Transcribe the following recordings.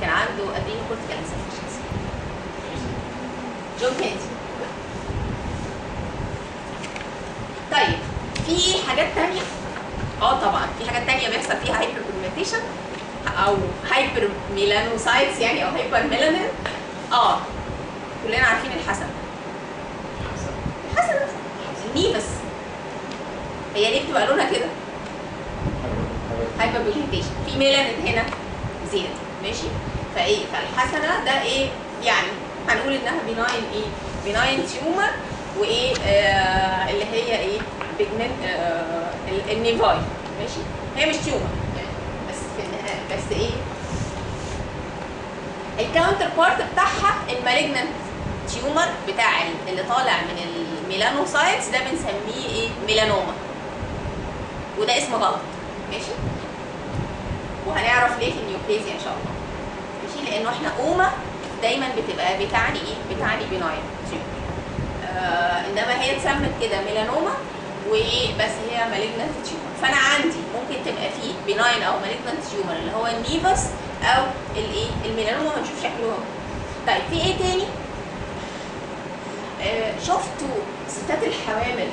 كان عنده adrenocortical insufficiency جون كينيدي طيب في حاجات تانية؟ آه طبعا في حاجات تانية بيحصل فيها hyperpigmentation أو hyper melanocytes يعني أو hyper melanin آه كلنا عارفين الحسن الحسن ال nevus هي ليه بتبقى لونها كده؟ hyperpigmentation في ميلانين هنا زيادة. ماشي؟ فإيه؟ فالحسنة ده إيه؟ يعني هنقول إنها benign إيه؟ benign tumor وإيه؟ آه اللي هي إيه؟ pigment آه ال- ال nevi ماشي؟ هي مش tumor بس بس إيه؟ ال counterpart بتاعها ال malignant tumor بتاع ال- اللي طالع من ال melanocytes ده بنسميه إيه؟ ميلانوما وده اسم غلط. ماشي؟ وهنعرف ليه في ال neoplasia إن شاء الله. ماشي؟ لأنه إحنا oma دايما بتبقى بتعني إيه؟ بتعني benign آه إنما هي اتسمت كده ميلانوما وايه بس هي malignant tumor فأنا عندي ممكن تبقى فيه benign أو malignant tumor اللي هو ال nevus أو الإيه؟ الميلانوما. هنشوف شكلهم. طيب في إيه تاني؟ آه شفتوا ستات الحوامل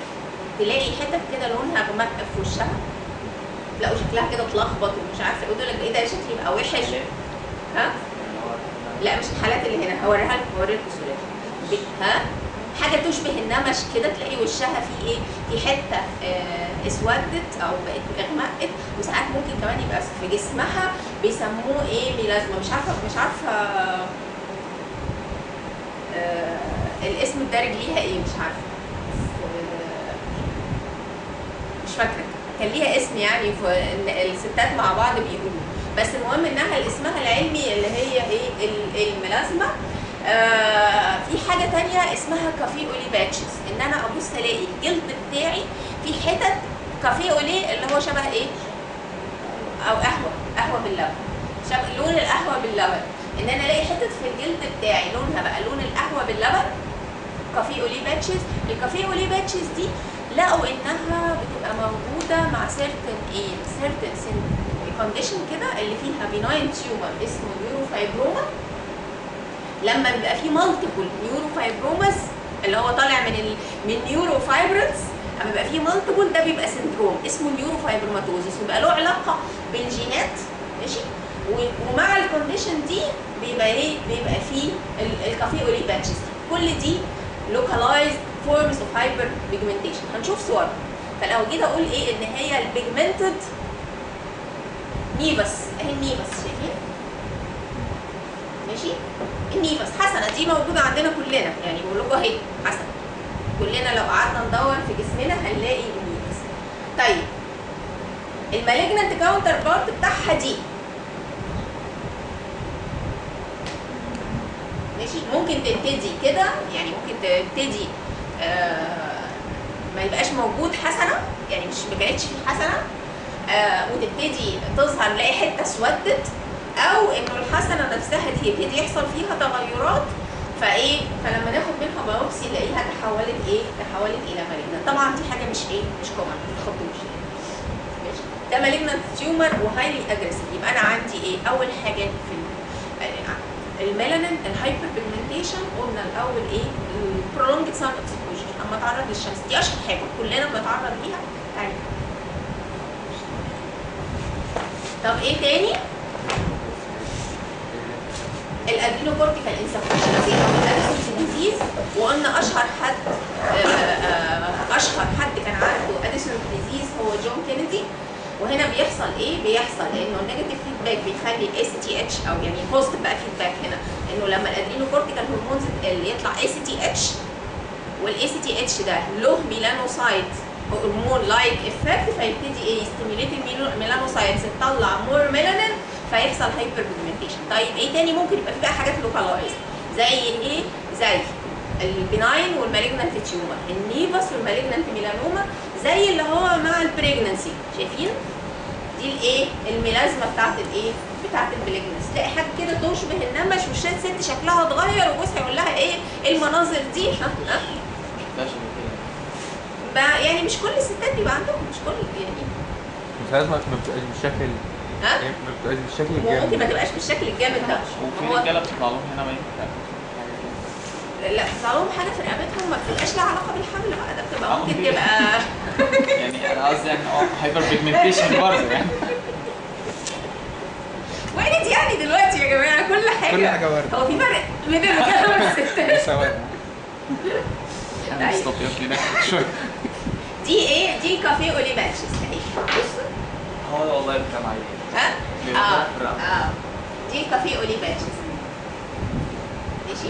تلاقي حتت كده لونها غمق في وشها؟ لقوا شكلها كده اتلخبط ومش عارفة يقولوا لك إيه ده؟ شكلي يبقى وحش. ها؟ لا مش الحالات اللي هنا. هوريها لكم هوريكم صورتها ها؟ حاجة تشبه النمش كده تلاقي وشها فيه إيه؟ في حتة آه اسودت أو بقت اغمقت وساعات ممكن كمان يبقى في جسمها بيسموه إيه؟ ميلازما. مش عارفة مش عارفة آه الاسم الدارج ليها إيه؟ مش عارفة. آه، مش فاكرة. كان ليها اسم يعني الستات مع بعض بيقولوا. بس المهم إنها اسمها العلمي اللي هي إيه ال- ال melasma. آه في حاجة تانية اسمها café au lait patches. إن أنا أبص ألاقي الجلد بتاعي في حتت café au lait اللي هو شبه إيه؟ أو قهوة قهوة باللبن. شبه لون القهوة باللبن. إن أنا ألاقي حتت في الجلد بتاعي لونها بقى لون القهوة باللبن. café au lait patches. ال café au lait patches دي لقوا إنها بتبقى موجودة مع certain إيه certain condition كده اللي فيها benign tumor اسمه neurofibroma لما بيبقى في multiple neurofibromas اللي هو طالع من ال... من neurofibers اما بيبقى في multiple ده بيبقى syndrome اسمه neurofibromatosis ويبقى له علاقة بالجينات ماشي؟ ومع ال condition دي بيبقى إيه؟ بيبقى فيه ال- ال café au lait patches كل دي localized forms of hyperpigmentation هنشوف صور. فلو جيت أقول إيه؟ إن هي ال pigmented nevus. أهي ال nevus شايفين؟ ماشي؟ ال nevus. حسنة دي موجودة عندنا كلنا. يعني بقول لكم أهي حسنة. كلنا لو قعدنا ندور في جسمنا هنلاقي ال nevus. طيب ال malignant counterpart بتاعها دي. ماشي؟ ممكن تبتدي كده. يعني ممكن تبتدي ما يبقاش موجود حسنة يعني مش ما كانتش في حسنة. آه وتبتدي تظهر نلاقي حتة اسودت أو إنه الحسنة نفسها يبتدي يحصل فيها تغيرات. فإيه فلما ناخد منها biopsy نلاقيها تحولت إيه؟ تحولت إلى malignant طبعا دي حاجة مش إيه؟ مش common ما تخضوش ماشي؟ ده malignant tumor و highly aggressive يبقى أنا عندي إيه؟ أول حاجة في ال- ال melanin ال hyperpigmentation قلنا الأول إيه؟ ال prolonged exposure اما اتعرض للشمس. دي أشهر حاجة. كلنا بنتعرض ليها. تعالي طب إيه تاني؟ ال adrenocortical insufficiency أو ال Addison disease وقلنا أشهر حد آه، آه، أشهر حد كان عنده Addison disease هو جون كينيدي. وهنا بيحصل إيه؟ بيحصل إنه ال negative feedback بيخلي ACTH أو يعني ال positive بقى feedback هنا. إنه لما ال adrenocortical hormones اللي يطلع اي سي تي اتش والاي سي تي اتش ده له melanocyte hormone like effect فيبتدي إيه؟ ي stimulate ال melanocytes تطلع more melanin فيحصل hyperpigmentation طيب إيه تاني ممكن يبقى في بقى حاجات localized زي إيه؟ زي البناين والمالجنانت تيومر النيفس والمالجنانت ميلانوما زي اللي هو مع ال pregnancy شايفين؟ دي الإيه؟ ال melasma بتاعت الإيه؟ بتاعت ال pregnancy تلاقي حاجة كده تشبه النمش والست شكلها اتغير وجوزها يقول لها إيه؟ المناظر دي. ها ها شفتهاش قبل كده. بقى يعني مش كل الستات بيبقى عندهم مش كل يعني. مش لازم ما بتبقاش بالشكل ها؟ يعني ما بتبقاش بالشكل وممكن ما الجامد. تبقاش بالشكل الجامد ده. وفي رجاله بتطلع لهم هنا باين لا بيطلع لهم حاجة في رقبتهم ما بتبقاش لها علاقة بالحمل بقى ده بتبقى ممكن ممكن. تبقى يعني أنا قصدي يعني آه هايبر بيجمنتيشن برضه يعني. وارد يعني دلوقتي يا جماعة كل حاجة. كل حاجة وارد. هو في فرق بين الرجالة والستات. يا ابني شوية دي إيه دي café au lait اهي بصوا هو والله بتاع ها آه. آه دي café au lait patches ماشي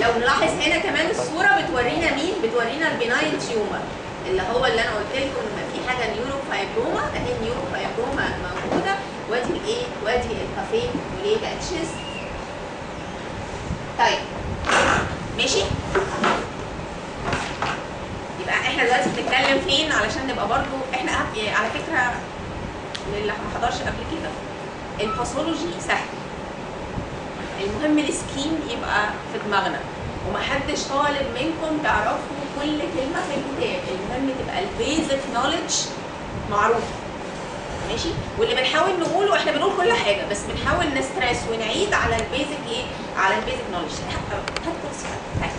لو نلاحظ هنا كمان الصورة بتورينا مين؟ بتورينا ال benign tumor اللي هو اللي أنا قلت لكم إن في حاجة neurofibroma أهي ال neurofibroma موجودة. وادي الإيه؟ وادي ال café au lait patches طيب. ماشي؟ يبقى إحنا دلوقتي بنتكلم فين علشان نبقى برضو إحنا يعني على فكرة للي ما حضرش قبل كده ال pathology سهل. المهم ال scheme يبقى في دماغنا. ومحدش طالب منكم تعرفوا كل كلمة في الكتاب. المهم تبقى ال basic knowledge معروفه ماشي؟ واللي بنحاول نقوله إحنا بنقول كل حاجة بس بنحاول ن stress ونعيد على ال basic إيه؟ على البيزك نوليدج هات كرسي. هات.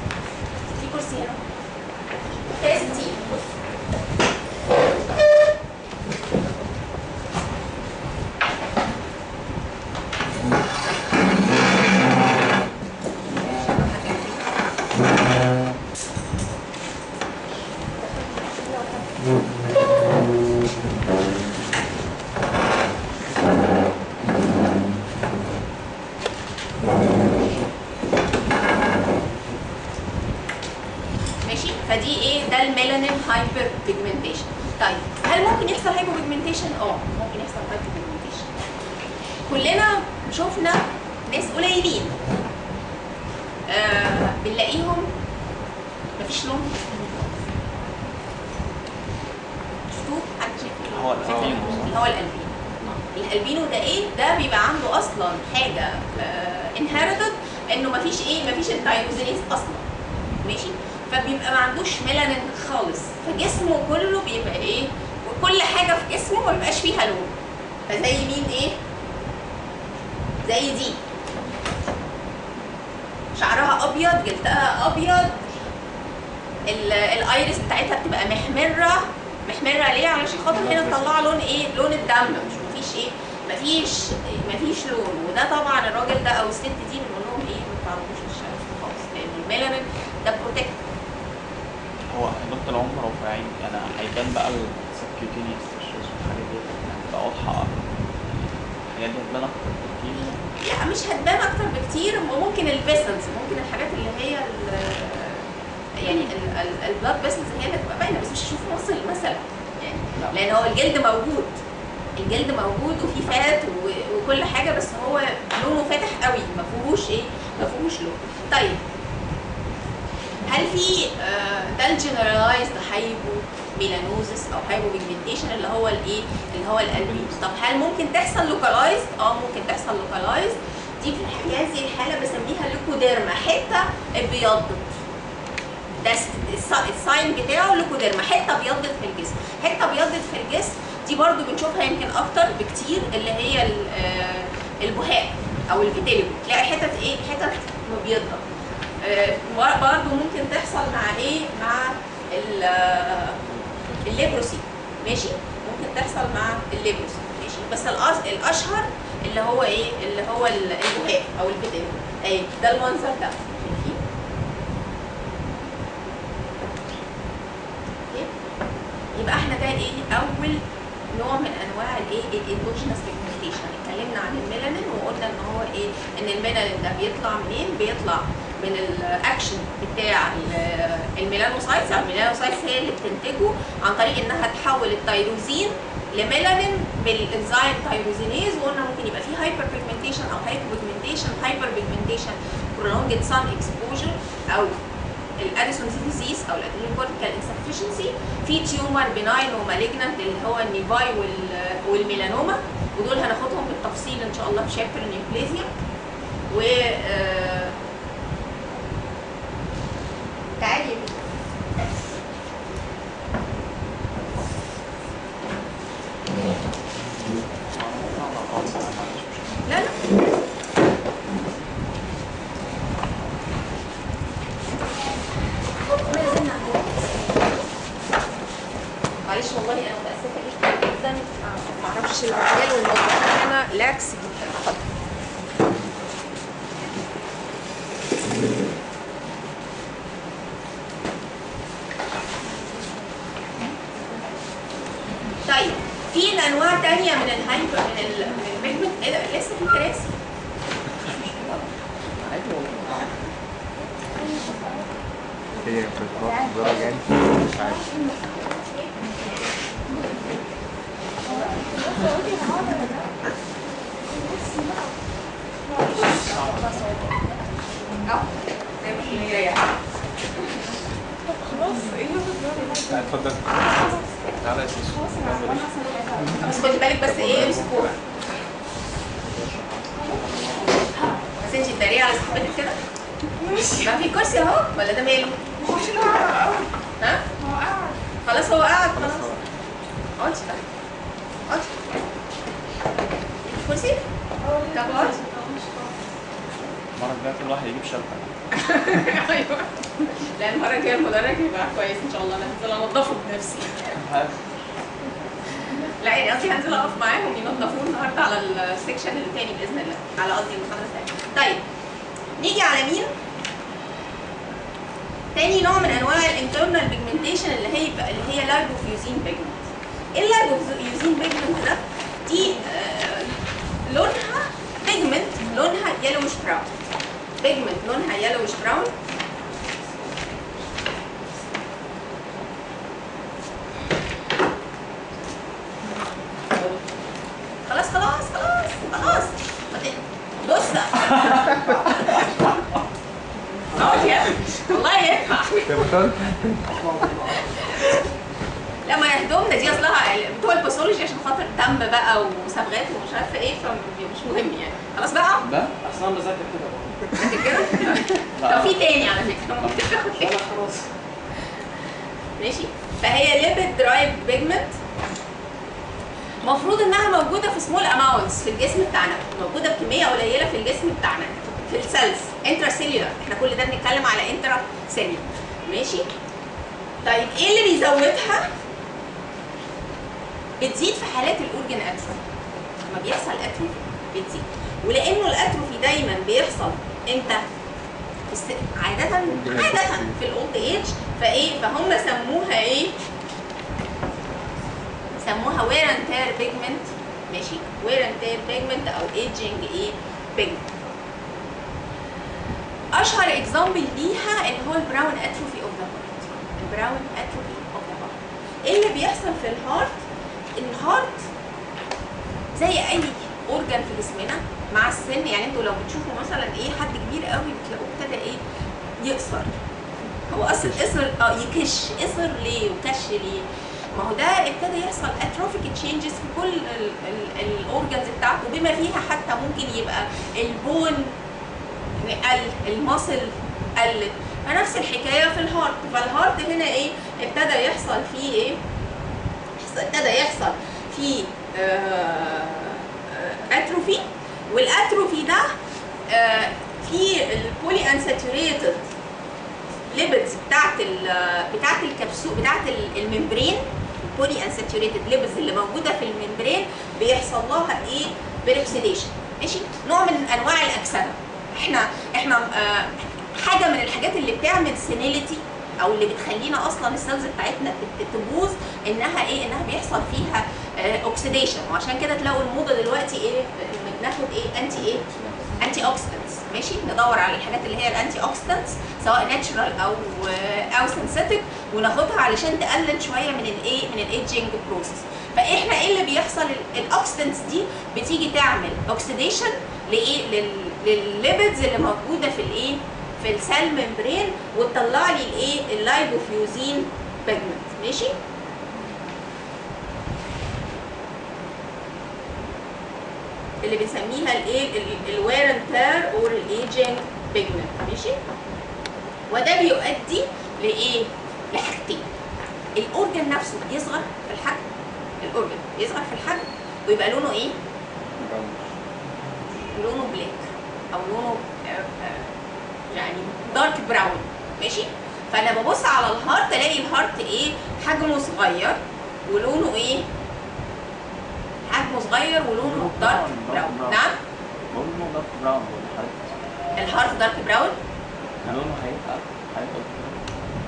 في كرسي. هنا يا ستي بص ماشي فدي إيه ده ال melanin hyperpigmentation طيب هل ممكن يحصل hypopigmentation آه ممكن يحصل hypopigmentation كلنا شفنا ناس قليلين آه بنلاقيهم مفيش لون شفتوه حد شايف هو الألبينو. اللي هو ال albino ال albino ده إيه ده بيبقى عنده أصلا حاجة inherited انه مفيش إيه مفيش ال tyrosinase أصلا ماشي فبيبقى ما عندوش ميلانين خالص فجسمه كله بيبقى إيه؟ وكل حاجة في جسمه ما بيبقاش فيها لون. فزي مين إيه؟ زي دي. شعرها أبيض جلدها أبيض. ال- ال iris بتاعتها بتبقى محمرة. محمرة ليه؟ علشان خاطر هنا مطلعه لون إيه؟ لون الدم. مش مفيش إيه؟ مفيش مفيش لون. وده طبعا الراجل ده أو الست دي بنقول لهم إيه؟ ما تعرضوش للشمس خالص لأن الميلانين ده protect هو دكتور العمر رفيعين أنا هيبان بقى ال subcutaneous tissues والحاجات دي يعني تبقى واضحة أكتر. الحاجات دي هتبان أكتر بكتير. لا مش هتبان أكتر بكتير. وممكن ال vessels ممكن الحاجات اللي هي يعني ال blood vessels هي اللي هتبقى باينة بس مش هشوف muscle مثلا. يعني لا. لأن هو الجلد موجود. الجلد موجود وفيه fat وكل حاجة بس هو لونه فاتح قوي ما فيهوش إيه؟ ما فيهوش لون. طيب هل في آه، ده ال generalized hypomelanosis أو hypopigmentation اللي هو الإيه؟ اللي هو ال albinos طب هل ممكن تحصل localized آه ممكن تحصل localized دي في هذه الحالة بسميها leukoderma حتة ابيضت. ده الس- الس- ال sign بتاعه leukoderma حتة ابيضت في الجسم. حتة ابيضت في الجسم دي برضو بنشوفها يمكن أكتر بكتير اللي هي آه، البهاء أو ال vitiligo تلاقي حتت إيه؟ حتت مبيضة. آه، برضو ممكن تحصل مع إيه؟ مع آه، ال leprosy. ماشي؟ ممكن تحصل مع ال leprosy. ماشي؟ بس الأشهر اللي هو إيه؟ اللي هو ال- البهاء أو ال vitiligo إيه ده المنظر ده؟ يبقى إحنا ده إيه؟ أول نوع من أنواع الايه ال endogenous pigmentation اتكلمنا عن الميلانين وقلنا إن هو إيه؟ إن الميلانين ده بيطلع منين؟ بيطلع من الأكشن بتاع ال- melanocytes. يعني ال melanocytes هي اللي بتنتجه عن طريق إنها تحول ال tyrosine ل melanin بال enzyme tyrosinase وقلنا ممكن يبقى فيه hyperpigmentation أو hypopigmentation hyperpigmentation prolonged sun exposure أو ال Addison disease أو ال adrenal cortical insufficiency في tumor benign و malignant اللي هو ال nevi وال- والميلانوما ودول هناخدهم بالتفصيل إن شاء الله في chapter ال neoplasia و آه، تعالي يا بنتي. خالص أنا ما عنديش مشكله لا لا معلش والله أنا متاسفه جدا جدا ما أعرفش المجال والموضوع هنا لاكس جدا اتفضل طيب في انواع تانية من ال hyper من ال من ال pigment إيه ده لسه في كراسي عادي والله هي في الخط درجة يعني مش عارف آه زي ما هي يعني. لا، اتفضل تعالى يا سيسو بس خدي بالك بس إيه امسكوها بس انتي تداريه على صاحبتك كده ما في كرسي اهو ولا ده ماله؟ ها؟ خلاص هو قاعد خلاص. اقعدي بقى اقعدي كرسي؟ طب اقعدي المره الجايه كل واحد يجيب شبكه أيوه لا المره الجايه المدرج يبقى كويس ان شاء الله. أنا هنزل انضفه بنفسي. لا يعني قصدي هنزل اقف معاهم ينضفوه النهارده على ال section الثاني باذن الله على قصدي المحاضره الثانية طيب نيجي على مين؟ تاني نوع من أنواع ال internal pigmentation اللي هي اللي هي lipofuscin pigment ال lipofuscin pigment ده؟ دي آه لونها pigment لونها yellowish brown pigment لونها yellowish brown خلاص خلاص خلاص خلاص ما ت- بص اقعد يا ابني. والله ينفع يا بطل لا ما هدومنا دي أصلها بتوع ال pathology عشان خاطر دم بقى وصبغات ومش عارفة إيه فمش مهم يعني. خلاص بقى؟ ده أصلا بذاكر كده برضه. كده. طب في تاني على فكرة ممكن تاخد خلاص. ماشي. فهي lipid derived pigment المفروض إنها موجودة في small amounts في الجسم بتاعنا. موجودة بكمية قليلة في الجسم بتاعنا في ال cells intracellular إحنا كل ده بنتكلم على intracellular ماشي. طيب إيه اللي بيزودها؟ بتزيد في حالات ال organ atrophy. لما بيحصل atrophy بتزيد. ولأنه ال atrophy دايما بيحصل إمتى؟ عادة عادة في ال old age فإيه؟ فهم سموها إيه؟ سموها wear and tear pigment ماشي. wear and tear pigment أو aging إيه؟ pigment أشهر example ليها اللي هو ال brown atrophy of the heart ال brown atrophy of the heart إيه اللي بيحصل في ال heart ال heart زي أي organ في جسمنا مع السن. يعني أنتوا لو بتشوفوا مثلا إيه حد كبير قوي بتلاقوه ابتدى إيه؟ يقصر. هو أصلا قصر آه يكش. قصر ليه؟ وكش ليه؟ ما هو ده ابتدى يحصل atrophic changes في كل ال organs بتاعته. بما فيها حتى ممكن يبقى ال bone قل ال muscle قلت فنفس الحكاية في ال heart فال heart هنا إيه؟ ابتدى يحصل فيه إيه؟ ابتدى يحصل فيه atrophy وال atrophy ده آه، في ال polyunsaturated lipids بتاعت ال بتاعت الكبسول بتاعت ال- ال membrane. ال polyunsaturated lipids اللي موجودة في ال membrane بيحصل لها إيه؟ peroxidation ماشي؟ نوع من أنواع الأكسدة. إحنا إحنا آه، حاجة من الحاجات اللي بتعمل senility أو اللي بتخلينا أصلا ال cells بتاعتنا تبوظ إنها إيه؟ إنها بيحصل فيها oxidation وعشان كده تلاقوا الموضة دلوقتي إيه؟ بناخد إيه؟ anti إيه؟ antioxidants ماشي؟ ندور على الحاجات اللي هي ال antioxidants سواء natural أو أو synthetic وناخدها علشان تقلل شوية من الايه من ال aging process فإحنا إيه اللي بيحصل؟ ال oxidants دي بتيجي تعمل oxidation لإيه؟ لل- لل lipids اللي موجودة في الإيه؟ في ال cell membrane وتطلع لي الإيه؟ ال lipofuscin pigment ماشي؟ اللي بنسميها الإيه؟ ال wear and tear or ال aging pigment ماشي؟ وده بيؤدي لإيه؟ لحاجتين. ال organ نفسه بيصغر في الحجم. ال organ بيصغر في الحجم ويبقى لونه إيه؟ لونه black لونه آه، آه، يعني dark brown ماشي؟ فأنا ببص على ال heart ألاقي ال heart إيه؟ حجمه صغير ولونه إيه؟ حجمه صغير ولونه dark brown نعم؟ له dark brown ال heart dark brown لونه هيبقى هيبقى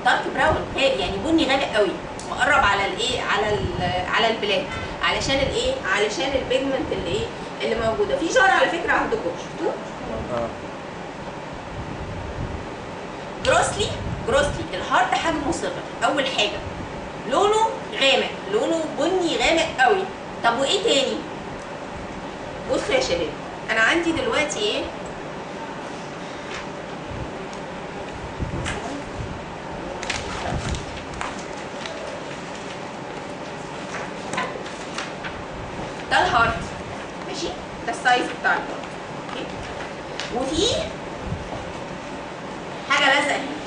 dark brown يعني بني غامق قوي. مقرب على الايه على ال- على ال black علشان الايه علشان ال pigment اللي إيه؟ اللي موجودة. في jar على فكرة عندكم شفتوه؟ آه. grossly grossly ال heart حجمه صغر أول حاجة. لونه غامق. لونه بني غامق قوي. طب وإيه تاني؟ بصوا يا شباب أنا عندي دلوقتي إيه ده ال heart ماشي ده ال size بتاع ال heart okay وفي حاجة لازقه هنا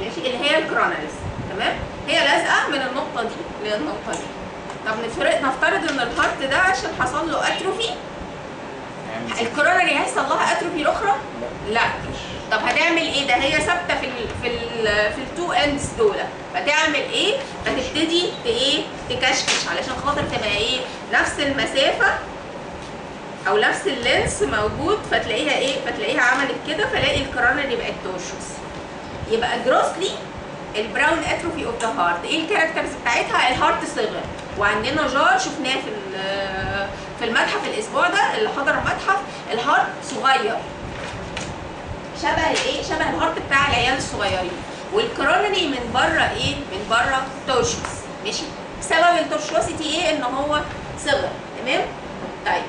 ماشي؟ اللي هي ال coronaries تمام؟ هي لازقة من النقطة دي للنقطة دي. طب نفرض نفترض إن ال heart ده عشان حصل له atrophy؟ ال coronary هيحصل لها atrophy الأخرى؟ لا. طب هتعمل إيه؟ ده هي ثابتة في ال في ال في ال two ends دول. فتعمل إيه؟ فتبتدي ت- إيه؟ تكشكش علشان خاطر تبقى إيه؟ نفس المسافة أو نفس ال length موجود فتلاقيها إيه؟ فتلاقيها عملت كده فلاقي ال coronary بقت tortuous يبقى grossly ال brown atrophy of the heart إيه ال characters بتاعتها؟ ال heart صغر. وعندنا jar شفناه في في المتحف الأسبوع ده اللي حضر المتحف. ال heart صغير. شبه الإيه؟ شبه ال heart بتاع العيال الصغيرين. وال coronary من بره إيه؟ من بره tortuous ماشي؟ سبب ال tortuosity إيه؟ إن هو صغر. تمام؟ طيب.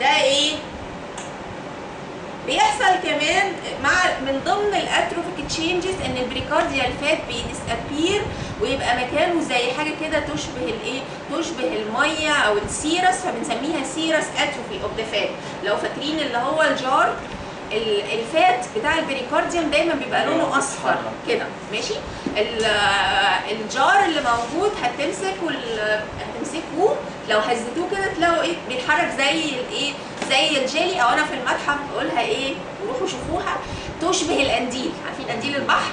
ده إيه؟ بيحصل كمان مع من ضمن ال atrophic changes إن ال pericardial fat بي disappear ويبقى مكانه زي حاجة كده تشبه الايه تشبه المية أو ال serous فبنسميها serous atrophy of the fat لو فاكرين اللي هو ال jar ال- ال fat بتاع ال pericardium دايما بيبقى لونه أصفر. كده ماشي؟ ال- ال jar اللي موجود هتمسك وال- هتمسكوه لو هزتوه كده تلاقوا إيه؟ بيتحرك زي الايه زي الجيلي أو أنا في المتحف بقولها إيه وروحوا شوفوها. تشبه القنديل. عارفين قنديل البحر؟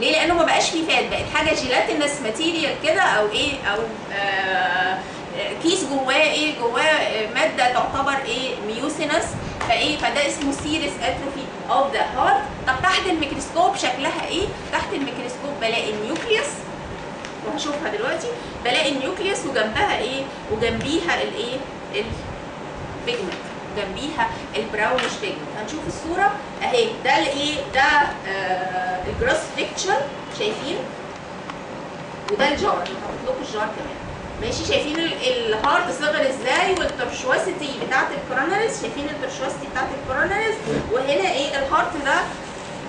ليه؟ لأنه ما بقاش فيه fat. بقت حاجة gelatinous material كده أو إيه أو آه كيس جواه إيه جواه آه، مادة تعتبر إيه mucinous. فإيه؟ فده اسمه serous atrophy of the heart طب تحت الميكروسكوب شكلها إيه؟ تحت الميكروسكوب بلاقي ال nucleus. وهشوفها دلوقتي. بلاقي ال nucleus وجنبها إيه؟ وجنبيها الإيه؟ ال pigment. جنبيها ال brownish pigment هنشوف الصورة أهي. ده الايه ده آه ال gross picture شايفين؟ وده ال jar. هحط لكم ال jar كمان. ماشي؟ شايفين ال- ال heart صغر إزاي؟ وال tortuosity بتاعت ال coronaries شايفين ال tortuosity بتاعت ال coronaries وهنا إيه؟ ال heart ده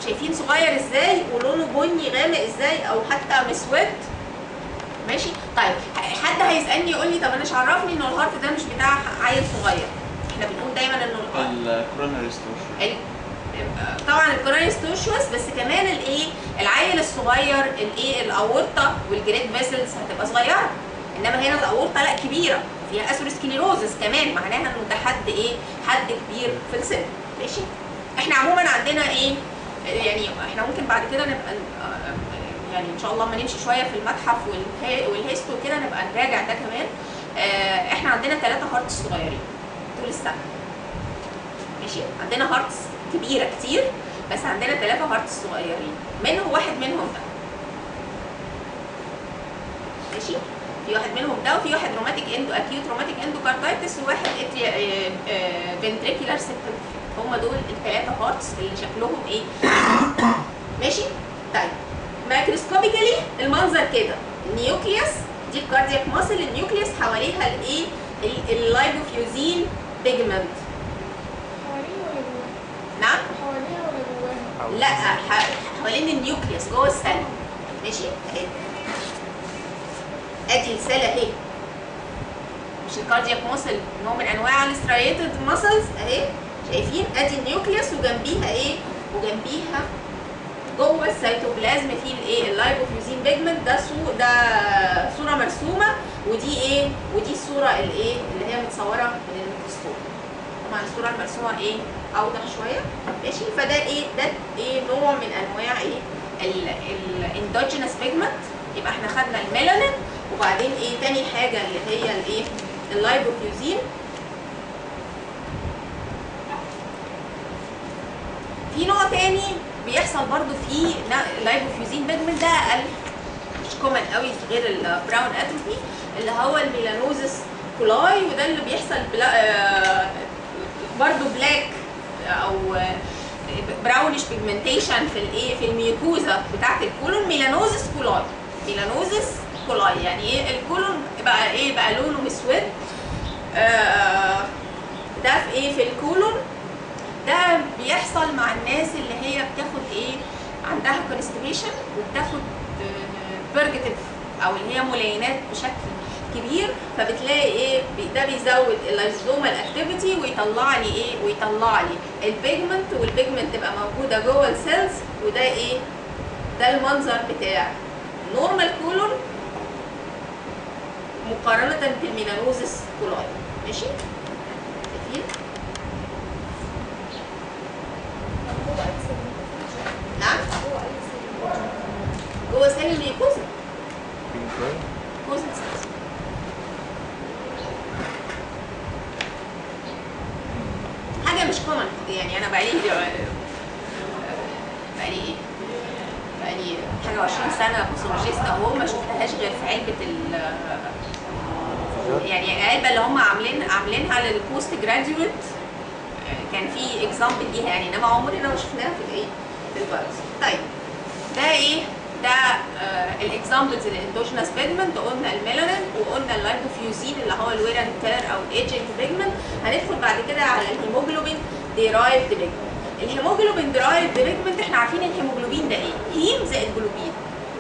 شايفين صغير إزاي؟ ولونه بني غامق إزاي؟ أو حتى مسود ماشي؟ طيب حد هيسألني يقول لي طب أنا مش عرفني إن ال heart ده مش بتاع عيل صغير. إحنا بنقول دايما إنه ال heart ال coronaries tortuous ال- طبعا ال coronaries tortuous بس كمان الايه العيل الصغير الايه الأورطة وال great vessels هتبقى صغيرة. إنما هنا الأورطة لأ كبيرة. فيها atherosclerosis كمان. معناها إنه ده حد إيه؟ حد كبير في السن. ماشي؟ إحنا عموما عندنا إيه؟ يعني إحنا ممكن بعد كده نبقى آه، يعني إن شاء الله لما نمشي شوية في المتحف وال histo كده نبقى نراجع ده كمان. آه، إحنا عندنا ثلاثة heart صغيرين. طول السنة. ماشي؟ عندنا hearts كبيرة كتير بس عندنا ثلاثة hearts صغيرين. منهم واحد منهم ده. ماشي؟ في واحد منهم ده وفي واحد rheumatic endo acute rheumatic endocarditis وواحد atrioventricular septum هم دول الثلاثه hearts اللي شكلهم إيه؟ ماشي؟ طيب. microscopically المنظر كده. ال nucleus دي ال cardiac muscle ال nucleus حواليها الإيه؟ ال- ال lipofuscin pigment حواليه ولا جواه؟ نعم؟ حواليها ولا جواها؟ لا ح- حوالين ال nucleus جوه ال cell ماشي؟ أهي. أدي ال cell أهي. مش ال cardiac muscle نوع من أنواع ال striated muscles أهي. شايفين؟ أدي ال nucleus وجنبيها إيه؟ وجنبيها جوه السيتوبلازم في الايه ال lipofuscin pigment ده صو ده صورة مرسومة ودي إيه؟ ودي الصورة الايه اللي هي متصورة من طبعا الصورة المرسومه إيه أوضح شوية. ماشي؟ فده إيه؟ ده إيه نوع من أنواع إيه؟ ال endogenous pigment يبقى إحنا خدنا الميلانين. وبعدين إيه؟ تاني حاجة اللي هي الإيه؟ ال lipofuscin. في نوع تاني بيحصل برضو في lipofuscin pigment ده أقل. مش common قوي غير ال brown atrophy اللي هو ال melanosis coli وده اللي بيحصل آه، برضو black أو brownish pigmentation في الايه في ال mucosa بتاعت ال colon melanosis coli melanosis coli يعني إيه؟ ال colon بقى إيه؟ بقى لونه مسود. آه، ده في إيه؟ في ال colon. ده بيحصل مع الناس اللي هي بتاخد إيه؟ عندها constipation وبتاخد purgative أو اللي هي ملينات بشكل كبير فبتلاقي إيه ده بيزود ال lysosomal activity ويطلع لي إيه ويطلع لي ال pigment وال pigment تبقى موجودة جوه ال cells وده إيه ده المنظر بتاع normal colon مقارنة بال melanosis coli ماشي شايفين هو أكسب نعم هو أكسب جوه سيل الميكوزا بينك شوية كوزا سيلز حاجة مش كومن يعني أنا بقالي بقالي إيه بقالي حاجة 20 سنه باثولوجيست اهو ما شفتهاش غير في علبه ال يعني العلبه اللي هم عاملين عاملينها لل postgraduate كان في example ليها يعني انما عمرنا ما شفناها في الايه في ال biopsies طيب ده إيه ده آه ال examples ال endogenous pigment قلنا الميلانين وقلنا ال lipofuscin اللي هو ال wear and tear أو ال aging pigment هندخل بعد كده على ال hemoglobin derived pigment ال hemoglobin derived pigment إحنا عارفين الهيموجلوبين ده إيه heme زائد جلوبين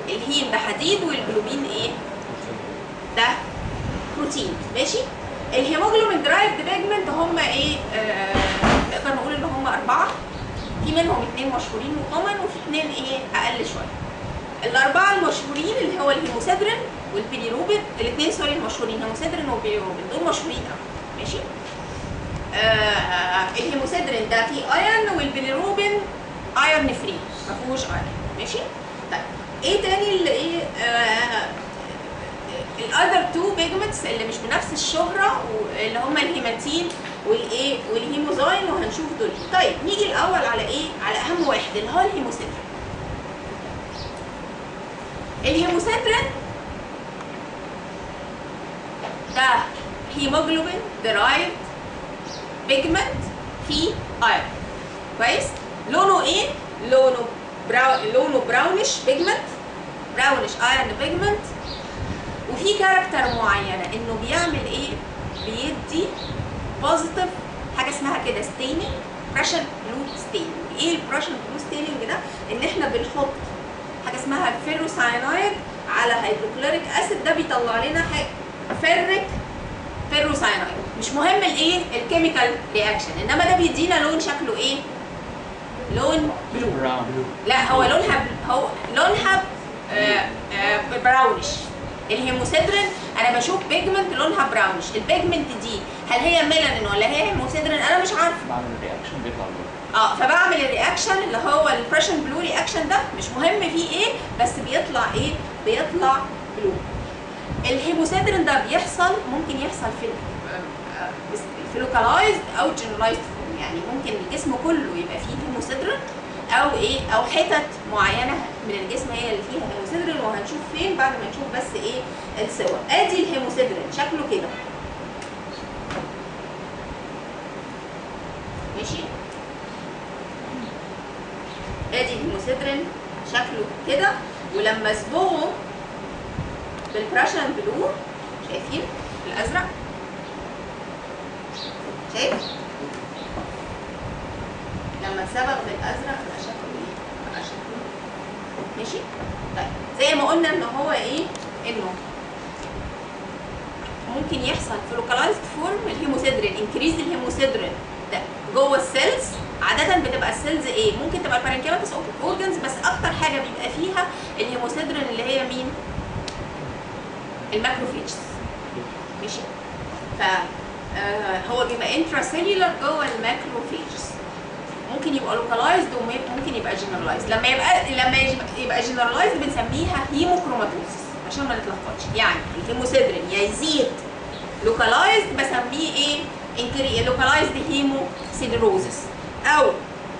ال heme ده حديد والجلوبين إيه ده بروتين ماشي ال hemoglobin derived pigment هم إيه آه نقدر نقول ان هم اربعه في منهم اثنين مشهورين و common وفي اثنين إيه أقل شوية. الأربعة المشهورين اللي هو ال hemosiderin وال bilirubin الاثنين sorry المشهورين hemosiderin و bilirubin دول مشهورين قوي ماشي؟ آه ال hemosiderin ده فيه iron وال bilirubin iron free ما فيهوش iron ماشي؟ طيب إيه تاني اللي إيه آه ال other two pigments اللي مش بنفس الشهرة اللي هم ال hematin والإيه وال hemozoin وهنشوف دول. طيب نيجي الأول على إيه على أهم واحد اللي هو ال hemosiderin ال hemosiderin ده hemoglobin derived pigment فيه iron كويس؟ لونه إيه؟ لونه brow لونه brownish pigment brownish iron pigment وفي character معينة إنه بيعمل إيه؟ بيدي positive حاجة اسمها كده staining Prussian blue staining إيه ال Prussian blue staining ده؟ إن إحنا بنحط حاجة اسمها ferrocyanide على hydrochloric acid ده بيطلع لنا حاجة ferric ferrocyanide مش مهم الايه؟ ال chemical reaction انما ده بيدينا لون شكله إيه؟ لون blue لا هو لونها هو لونها آه، آه، brownish ال hemosiderin أنا بشوف pigment لونها brownish ال pigment دي هل هي ميلانين ولا هي hemosiderin؟ أنا مش عارفة. بعمل ال reaction بيطلع آه فبعمل ال reaction اللي هو ال Prussian blue reaction ده. مش مهم فيه إيه بس بيطلع إيه؟ بيطلع blue ال hemosiderin ده بيحصل ممكن يحصل في في localized أو generalized form يعني ممكن الجسم كله يبقى فيه hemosiderin أو إيه؟ أو حتت معينة من الجسم هي اللي فيها hemosiderin وهنشوف فين بعد ما نشوف بس إيه؟ الصور. أدي ال hemosiderin. شكله كده. ماشي؟ ادي ال hemosiderin شكله كده. ولما صبغه بال Prussian blue شايفين الأزرق؟ شايف؟ لما اتصبغ بالأزرق بقى شكله إيه؟ بقى شكله ماشي؟ طيب زي ما قلنا إن هو إيه؟ إنه ممكن يحصل في localized form ال hemosiderin increase ال hemosiderin ده. جوه ال cells عادة بتبقى ال cells إيه؟ ممكن تبقى ال parenchymatous organs بس أكتر حاجة بيبقى فيها ال hemosiderin اللي هي مين؟ ال macrophages ماشي؟ ف آه، هو بيبقى intracellular جوه ال macrophages ممكن يبقى localized وممكن يبقى generalized لما يبقى لما يبقى generalized بنسميها hemochromatosis عشان ما نتلخبطش يعني ال hemosiderin يا يزيد localized بسميه إيه incre localized hemosiderosis أو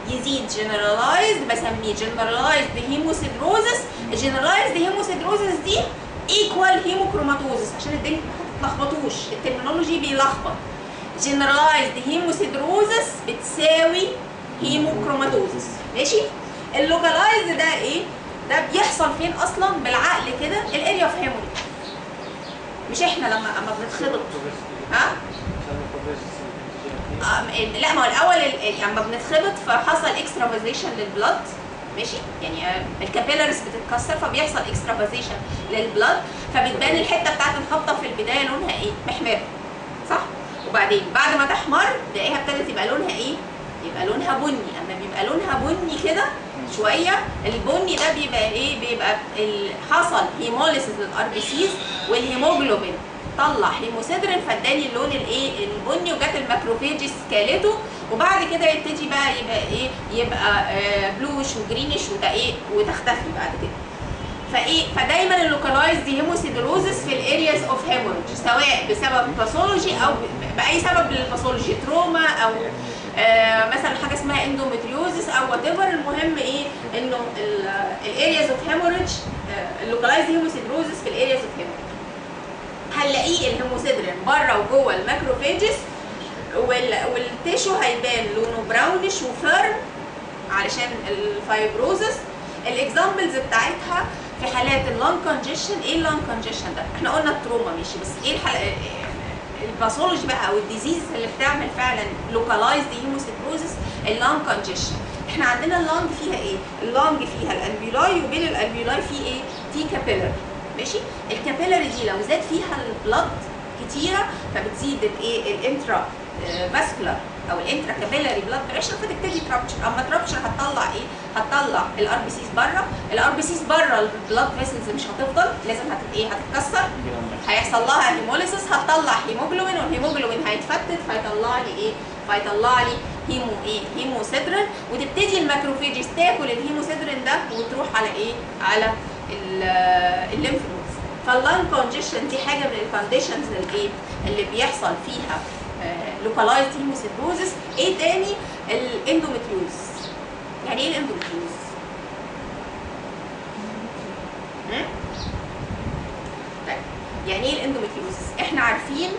يزيد generalized بسميه generalized hemosiderosis ال generalized hemosiderosis دي equal hemochromatosis عشان الدنيا ما تتلخبطوش ال terminology بيلخبط generalized hemosiderosis بتساوي hemochromatosis ماشي؟ ال localized ده إيه؟ ده بيحصل فين أصلا؟ بالعقل كده ال area of hemorrhage مش إحنا لما اما بنتخبط. ها؟ لا ما هو الأول ال- ال- لما بنتخبط فحصل extravasation لل blood ماشي؟ يعني آه، ال capillaries بتتكسر فبيحصل extravasation لل blood فبتبان الحتة بتاعت الخبطة في البداية لونها إيه؟ محمر صح؟ وبعدين بعد ما تحمر تلاقيها ابتدت يبقى لونها إيه؟ يبقى لونها بني. أما بيبقى لونها بني كده شوية البني ده بيبقى إيه؟ بيبقى حصل hemolysis لل RBCs والهيموجلوبين طلع hemosiderin فاداني اللون الايه؟ البني وجات ال macrophages كالته وبعد كده يبتدي بقى يبقى إيه؟ يبقى آه bluish و greenish وده إيه؟ وتختفي بعد كده. فايه؟ فدايما ال localized hemosiderosis في ال areas of hemorrhage سواء بسبب pathology أو بأي سبب لل pathology trauma أو آه مثلا حاجة اسمها endometriosis أو whatever المهم إيه؟ إنه الارياز اوف هيموريج اللوكالايزد هيموسيدروزس في الارياز اوف هيموريج هنلاقيه الهيموسيدرين بره وجوه الماكروفيجز وال... وال tissue هيبان لونه brownish و firm علشان ال fibrosis. ال examples بتاعتها في حالات ال lung congestion إيه ال lung congestion ده؟ إحنا قلنا ال trauma ماشي بس إيه. ال pathology بقى أو ال disease اللي بتعمل فعلا localized hemosiderosis ال lung congestion إحنا عندنا ال lung فيها إيه؟ ال lung فيها ال alveoli وبين ال alveoli في إيه؟ في capillary ماشي؟ ال capillary دي لو زاد فيها ال blood كتيرة فبتزيد الايه ال intravascular أو ال intracapillary blood pressure فتبتدي ت rupture. أما ت rupture هتطلع إيه؟ هتطلع ال RBCs بره ال RBCs بره ال blood vessels مش هتفضل لازم هتت إيه؟ هتتكسر. هيحصل لها hemolysis هتطلع هيموجلوبين والهيموجلوبين هيتفتت فيطلع لي إيه؟ فيطلع لي هيمو إيه؟ hemosiderin وتبتدي ال macrophages تاكل ال hemosiderin ده وتروح على إيه؟ على ال lymph nodes فال lung congestion دي حاجة من ال conditions اللي بيحصل فيها localized hemosiderosis إيه تاني؟ ال endometriosis يعني إيه ال endometriosis؟ طيب يعني إيه ال endometriosis إحنا عارفين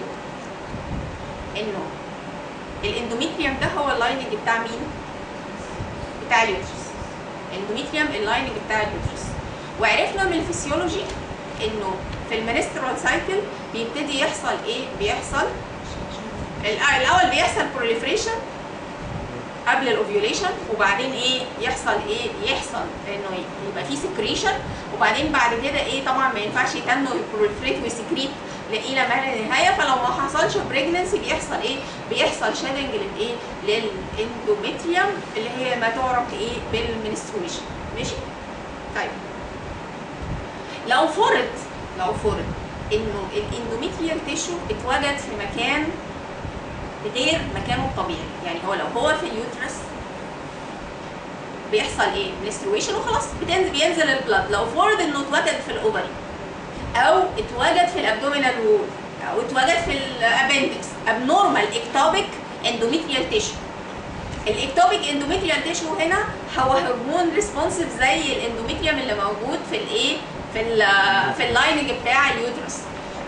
إنه ال endometrium ده هو ال lining بتاع مين؟ بتاع اليوترس الإندوميتريوم اللايننج بتاع اليوترس وعرفنا من الفسيولوجي إنه في ال menstrual cycle بيبتدي يحصل إيه؟ بيحصل الأول بيحصل proliferation قبل ال ovulation وبعدين إيه؟ يحصل إيه؟ يحصل إنه يبقى في secretion وبعدين بعد كده إيه؟ طبعا ما ينفعش يتنوا ي proliferate وي secrete إلى ما لا نهاية. فلو ما حصلش pregnancy بيحصل إيه؟ بيحصل shedding للايه لل endometrium اللي هي ما تعرف إيه؟ بال menstruation ماشي؟ طيب. لو فرض لو فرض إنه ال endometrial tissue اتوجد في مكان غير مكانه الطبيعي. يعني هو لو هو في ال uterus بيحصل إيه؟ menstruation وخلاص بتنزل بينزل ال blood لو فرض إنه اتوجد في ال ovary أو اتوجد في ال abdominal wall أو اتوجد في ال appendix abnormal ectopic endometrial tissue ال ectopic endometrial tissue هنا هو هرمون responsive زي ال endometrium اللي موجود في الايه في ال في ال lining بتاع ال uterus.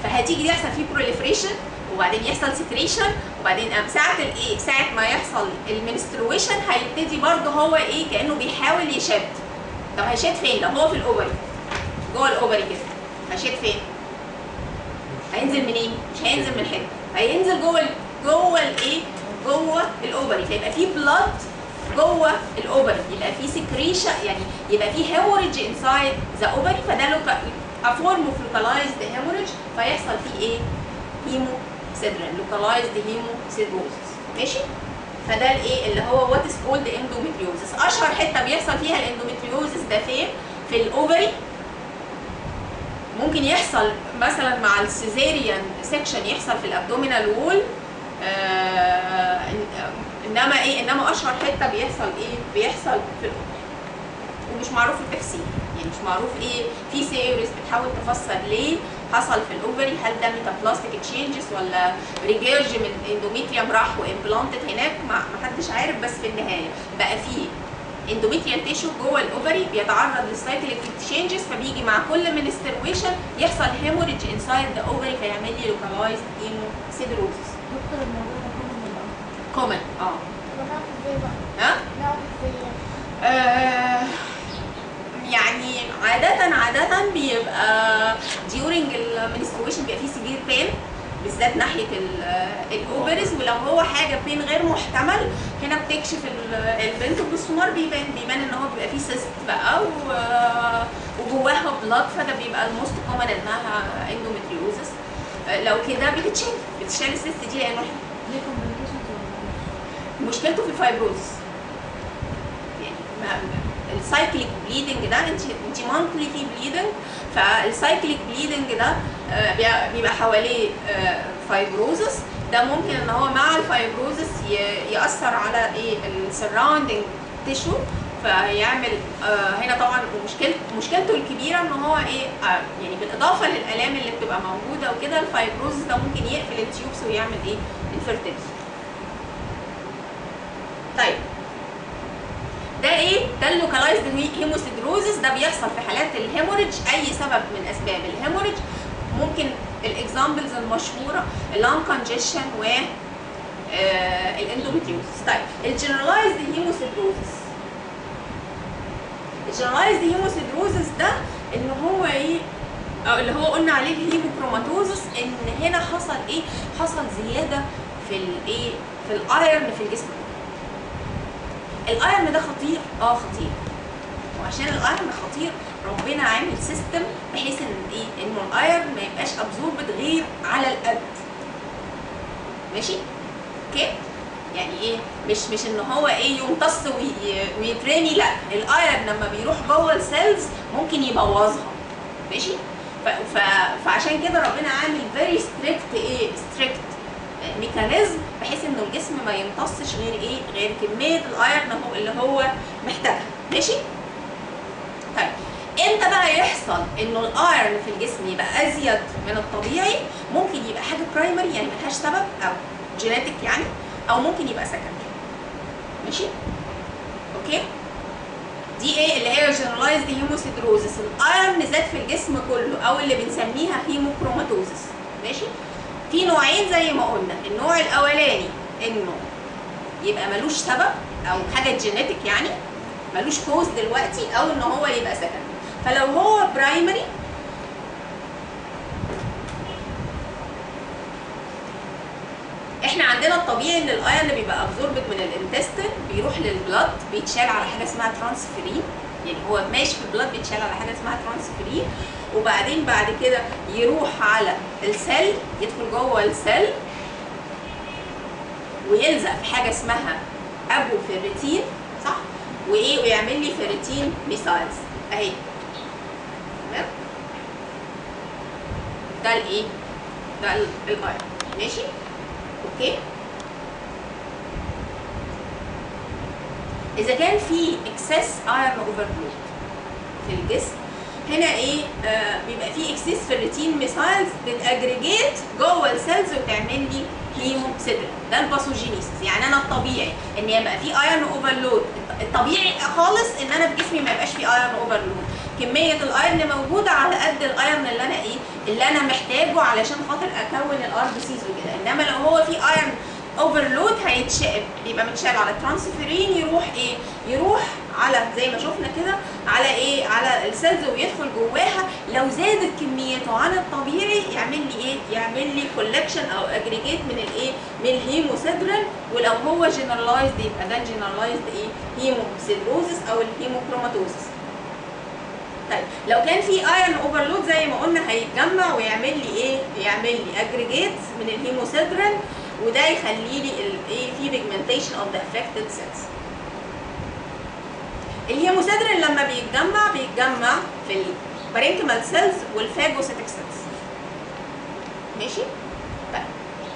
فهتيجي يحصل فيه proliferation وبعدين يحصل secretion وبعدين ساعة الايه ساعة ما يحصل ال menstruation هيبتدي برضه هو إيه كأنه بيحاول ي shed. طب هي shed فين؟ لو هو في ال ovary جوه ال ovary كده. هي shed فين؟ هينزل منين؟ مش هينزل من حتة. هينزل جوه جوه الايه جوه ال ovary فيبقى في blood جوه ال ovary يبقى في secretion يعني يبقى في hemorrhage inside the ovary فده loca a form of localized hemorrhage فيحصل فيه إيه؟ hemosiderin localized hemosiderosis ماشي؟ فده الإيه؟ اللي هو what is called endometriosis أشهر حتة بيحصل فيها ال endometriosis ده فين؟ في ال ovary ممكن يحصل مثلا مع ال cesarean section يحصل في ال abdominal wall آه إنما إيه؟ إنما أشهر حتة بيحصل إيه؟ بيحصل في ال ovary ومش معروف التفسير. يعني مش معروف إيه؟ في theories بتحاول تفسر ليه حصل في ال ovary هل ده metaplastic changes ولا regurge من endometrium راح و implanted هناك؟ ما حدش عارف بس في النهاية بقى في endometrial tissue جوه ال ovary بيتعرض لل cyclic changes فبيجي مع كل menstruation يحصل hemorrhage inside the ovary فيعمل لي localized hemosiderosis دكتور الموضوع ده كله من الأول common آه؟ ها آه، يعني عادة عادة بيبقى during ال menstruation بيبقى فيه severe pain بالذات ناحية ال ovaries ولو هو حاجة pain غير محتمل هنا بتكشف ال- البنت بالسونار بيبان بيبان إن هو بيبقى فيه cyst بقى و- وجواها blood فده بيبقى ال most common إنها endometriosis لو كده بتتشال. بتتشال ال cyst دي لأنه مشكلته في ال fibrosis يعني ال cyclic bleeding ده انت انت monthly في bleeding فال cyclic bleeding ده آه، بي- بيبقى حواليه fibrosis ده ممكن إن هو مع ال fibrosis يأثر على إيه؟ ال surrounding tissue فيعمل آه، هنا طبعا مشكلته مشكلته الكبيرة إن هو إيه؟ آه، يعني بالإضافة للآلام اللي بتبقى موجودة وكده ال fibrosis ده ممكن يقفل ال tubes ويعمل إيه؟ infertility طيب ده إيه؟ ده ال localized hemosiderosis ده بيحصل في حالات ال hemorrhage أي سبب من أسباب ال hemorrhage ممكن ال examples المشهورة ال lung congestion و ال endometriosis طيب ال generalized hemosiderosis ال generalized hemosiderosis ده إن هو إيه أو اللي هو قلنا عليه ال hemochromatosis إن هنا حصل إيه؟ حصل زيادة في الايه في ال iron في الجسم. ال iron ده خطير. آه خطير. وعشان ال iron خطير ربنا عامل system بحيث إن إيه؟ إنه ال iron ما يبقاش absorbed غير على القد ماشي؟ okay؟ يعني إيه؟ مش مش إن هو إيه يمتص وي- ويترمي لأ. ال iron لما بيروح جوه ال cells ممكن يبوظها. ماشي؟ فعشان كده ربنا عامل very strict إيه؟ strict mechanism بحيث إنه الجسم ما يمتصش غير إيه؟ غير كمية ال iron هو اللي هو محتاجها. ماشي؟ طيب. إمتى بقى يحصل إنه ال iron في الجسم يبقى أزيد من الطبيعي؟ ممكن يبقى حاجة primary يعني ملهاش سبب أو genetic يعني أو ممكن يبقى secondary ماشي؟ okay؟ دي إيه؟ اللي هي generalized hemosiderosis ال iron زاد في الجسم كله أو اللي بنسميها hemochromatosis ماشي؟ في نوعين زي ما قلنا. النوع الأولاني إنه يبقى ملوش سبب أو حاجة genetic يعني ملوش cause دلوقتي أو إن هو يبقى secondary فلو هو primary إحنا عندنا الطبيعي إن ال iron بيبقى absorbed من ال intestine بيروح لل blood بيتشال على حاجة اسمها ترانسفيرين يعني هو ماشي في ال blood بيتشال على حاجة اسمها ترانسفيرين وبعدين بعد كده يروح على ال cell يدخل جوه ال cell ويلزق في حاجة اسمها apoferritin صح؟ وإيه؟ ويعمل لي ferritin micelles أهي. تمام؟ ده الإيه؟ ده ال- ال iron ماشي؟ okay. إذا كان في excess iron overload في الجسم هنا إيه آه بيبقى في excess ferritin micelles بت aggregate جوه ال cells وتعمل لي hemosiderin ده ال pathogenesis. يعني أنا الطبيعي إن يبقى في iron overload الطبيعي خالص إن أنا في جسمي ما يبقاش في iron overload كمية ال iron موجودة على قد ال iron اللي أنا إيه اللي أنا محتاجه علشان خاطر أكون ال RBCs وكده. إنما لو هو في iron overload هيتشال بيبقى متشال على الترانسفيرين يروح إيه يروح على زي ما شفنا كده على إيه؟ على ال cells ويدخل جواها. لو زادت كميته عن الطبيعي يعمل لي إيه؟ يعمل لي collection أو aggregate من الإيه؟ من ال hemosiderin ولو هو generalized يبقى ده generalized إيه؟ hemosiderosis أو ال hemochromatosis طيب لو كان في iron overload زي ما قلنا هيتجمع ويعمل لي إيه؟ يعمل لي aggregate من ال hemosiderin وده يخلي لي الايه في pigmentation of the affected cells ال hemosiderin لما بيتجمع؟ بيتجمع في ال parenchymal cells وال phagocytic cells ماشي؟ طيب.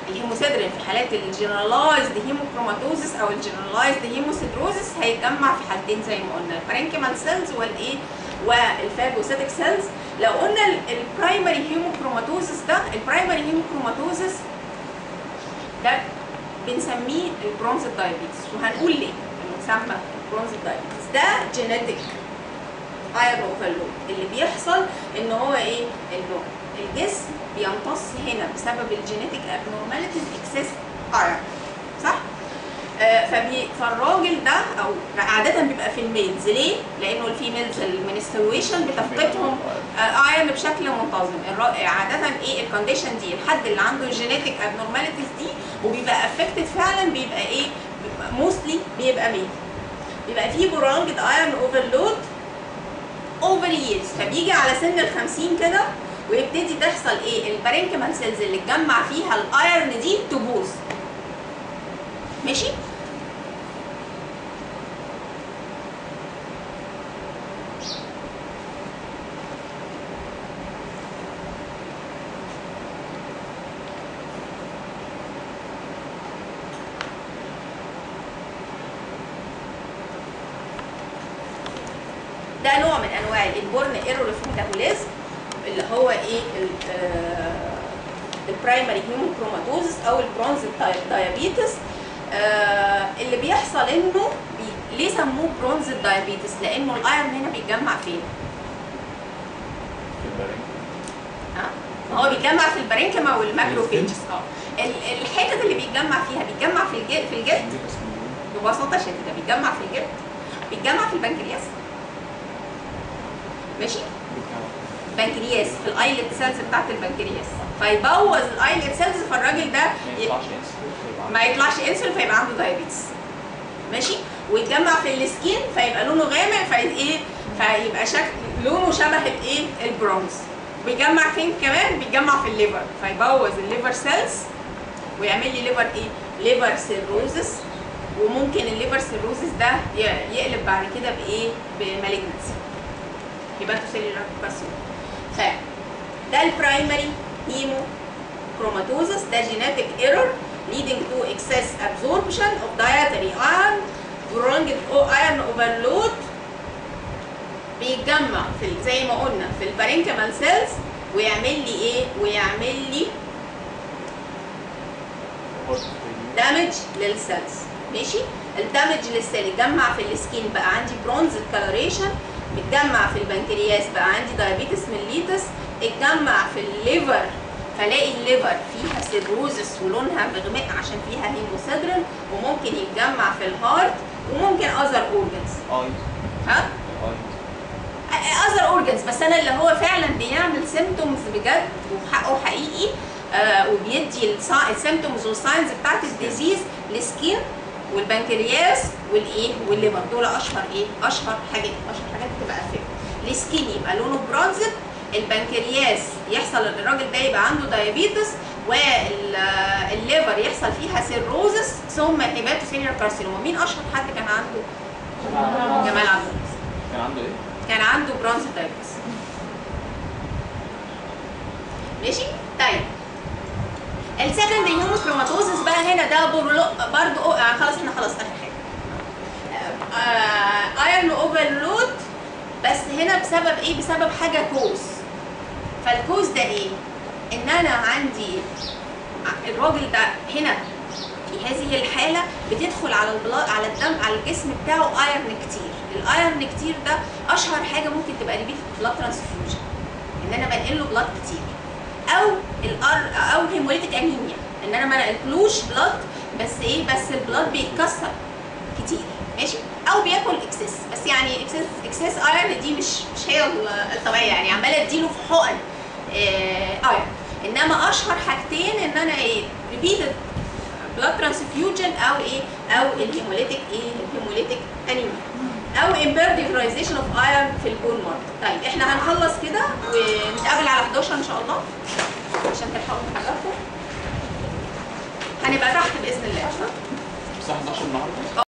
ال hemosiderin في حالات ال generalized hemochromatosis أو ال generalized hemosiderosis هيتجمع في حالتين زي ما قلنا ال parenchymal cells والإيه؟ وال phagocytic cells لو قلنا ال primary hemochromatosis ده ال primary hemochromatosis ده بنسميه ال bronze diabetes وهنقول ليه؟ بنسمى ال bronze diabetes ده genetic iron overload اللي بيحصل إن هو إيه؟ إنه الجسم بيمتص هنا بسبب ال genetic abnormalities excess iron صح؟ آه فبي فالراجل ده أو عادة بيبقى في ال males. ليه؟ لأنه ال females ال menstruation بتفقدهم ايرون بشكل منتظم. عادة إيه؟ ال condition دي الحد اللي عنده ال genetic abnormalities دي وبيبقى affected فعلا بيبقى إيه؟ mostly بيبقى male بيبقى فيه prolonged iron overload over years فبيجي على سن ال 50 كده ويبتدي تحصل إيه؟ ال parenchymal cells اللي اتجمع فيها ال iron دي تبوظ. ماشي ده نوع من انواع في ميتابوليزم اللي هو إيه؟ ال primary hemochromatosis أو ال bronze diabetes اللي بيحصل إنه بي ليه سموه bronze diabetes لأنه ال iron هنا بيتجمع فين؟ في ال brain. ها؟ ما هو بيتجمع في ال parenchyma وال macrophages آه. ال- الحتت اللي بيتجمع فيها بيتجمع في الجلد؟ في الجلد ببساطة شديدة بيتجمع في الجلد. بيتجمع في البنكرياس. ماشي؟ بنكرياس في ال islet cells بتاعت البنكرياس. فيبوظ ال islet cells فالراجل ده ما ي- ما يطلعش إنسولين فيبقى عنده diabetes ماشي؟ ويتجمع في ال skin فيبقى لونه غامق في إيه؟ فيبقى شكل لونه شبه الإيه؟ البرونز. بيجمع فين كمان؟ بيجمع في ال liver. فيبوظ ال liver cells ويعمل لي liver إيه؟ liver cirrhosis وممكن ال liver cirrhosis ده يقلب بعد كده بإيه؟ ب malignancy. hepatocellular carcinoma ف ده ال primary hemochromatosis ده genetic error leading to excess absorption of dietary iron prolonged iron overload بيتجمع في زي ما قلنا في ال parenchymal cells ويعمل لي إيه ويعمل لي damage لل cells ماشي ال damage لل cell اتجمع في ال skin بقى عندي bronze coloration اتجمع في البنكرياس بقى عندي diabetes mellitus اتجمع في ال liver فلاقي ال liver فيها cirrhosis ولونها مغمق عشان فيها hemosiderin وممكن يتجمع في ال heart وممكن other organs ها؟ other organs بس أنا اللي هو فعلا بيعمل symptoms بجد وحقه حقيقي آه وبيدي ال symptoms وال signs بتاعت ال disease ال skin والبنكرياس والايه وال liver دول أشهر إيه؟ أشهر حاجات أشهر حاجات بتبقى affected ال skin يبقى لونه bronzed البنكرياس يحصل الراجل ده يبقى عنده diabetes وال liver يحصل فيها cirrhosis ثم hepatocellular carcinoma. مين أشهر حد كان عنده؟ جمال عبد كان عنده إيه؟ كان عنده bronze diabetes ماشي؟ طيب. ال secondary hemochromatosis بقى هنا ده برضه آه خلاص إحنا خلاص اخر حاجة iron overload بس هنا بسبب إيه؟ بسبب حاجة cause. فال cause ده إيه؟ إن أنا عندي الراجل ده هنا في هذه الحالة بتدخل على على الدم على الجسم بتاعه iron كتير. ال iron كتير ده أشهر حاجة ممكن تبقى repeated blood transfusion إن أنا بنقل له blood كتير. أو الار أو hemolytic anemia إن أنا ما نقلتلوش blood بس إيه بس ال blood بيتكسر كتير. ماشي؟ أو بياكل excess بس يعني excess excess iron دي مش مش هي الطبيعية. يعني عمالة أديله في حقن iron إنما أشهر حاجتين إن أنا إيه repeated blood transfusion أو إيه أو ال hemolytic إيه ال hemolytic anemia أو utilization of iron في ال bone marrow. طيب إحنا هنخلص كده ونتقابل على 11 إن شاء الله. عشان تلحقوا تحضروا هنبقى تحت بإذن الله. الساعة 11 النهارده.